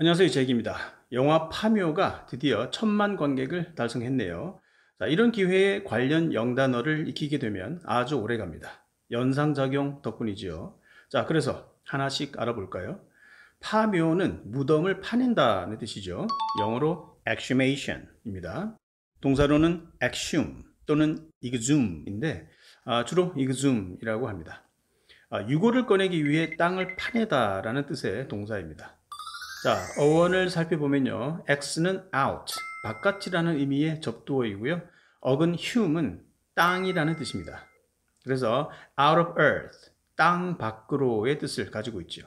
안녕하세요 제이입니다. 영화 파묘가 드디어 천만 관객을 달성했네요. 자, 이런 기회에 관련 영단어를 익히게 되면 아주 오래 갑니다. 연상작용 덕분이지요. 자 그래서 하나씩 알아볼까요? 파묘는 무덤을 파낸다는 뜻이죠. 영어로 exhumation입니다. 동사로는 exhum 또는 exhume인데 아, 주로 exhume이라고 합니다. 아, 유골을 꺼내기 위해 땅을 파내다 라는 뜻의 동사입니다 자, 어원을 살펴보면요. x는 out, 바깥이라는 의미의 접두어이고요. 어근 hume은 땅이라는 뜻입니다. 그래서 out of earth, 땅 밖으로의 뜻을 가지고 있죠.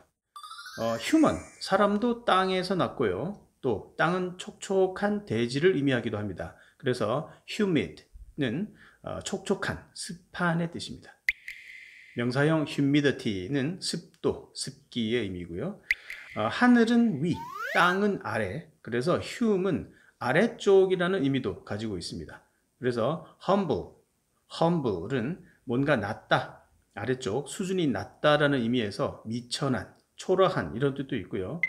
어, human, 사람도 땅에서 났고요. 또 땅은 촉촉한 대지를 의미하기도 합니다. 그래서 humid는 어, 촉촉한, 습한의 뜻입니다. 명사형 humidity는 습도, 습기의 의미고요. 어, 하늘은 위, 땅은 아래. 그래서 hume은 아래쪽이라는 의미도 가지고 있습니다. 그래서 humble, humble은 뭔가 낮다, 아래쪽, 수준이 낮다라는 의미에서 미천한, 초라한 이런 뜻도 있고요.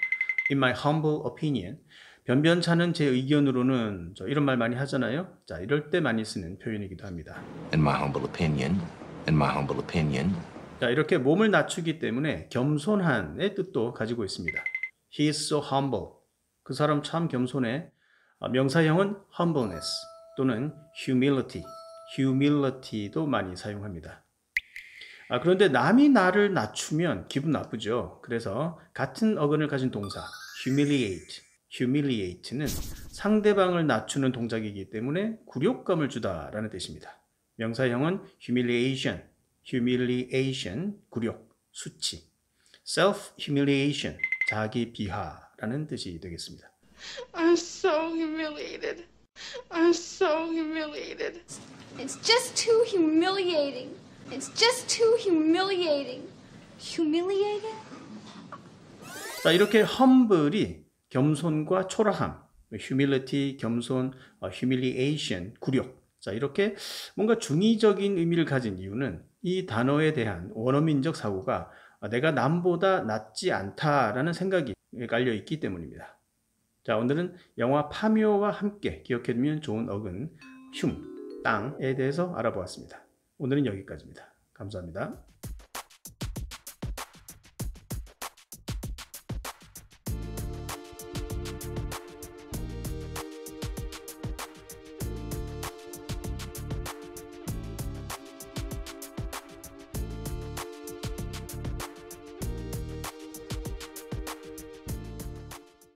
In my humble opinion, 변변찮은 제 의견으로는 이런 말 많이 하잖아요. 자, 이럴 때 많이 쓰는 표현이기도 합니다. In my humble opinion, in my humble opinion, 자, 이렇게 몸을 낮추기 때문에 겸손한의 뜻도 가지고 있습니다. He is so humble. 그 사람 참 겸손해. 아, 명사형은 humbleness 또는 humility, humility도 많이 사용합니다. 아, 그런데 남이 나를 낮추면 기분 나쁘죠. 그래서 같은 어근을 가진 동사 humiliate, humiliate는 상대방을 낮추는 동작이기 때문에 굴욕감을 주다라는 뜻입니다. 명사형은 humiliation, humiliation, 굴욕, 수치. self-humiliation, 자기 비하라는 뜻이 되겠습니다. I'm so humiliated. I'm so humiliated. It's just too humiliating. It's just too humiliating. Humiliating? 자, 이렇게 humble이 겸손과 초라함, humility, 겸손, humiliation, 굴욕. 자, 이렇게 뭔가 중의적인 의미를 가진 이유는 이 단어에 대한 원어민적 사고가 내가 남보다 낫지 않다라는 생각이 깔려 있기 때문입니다. 자, 오늘은 영화 파묘와 함께 기억해두면 좋은 어근 흉, 땅에 대해서 알아보았습니다. 오늘은 여기까지입니다. 감사합니다.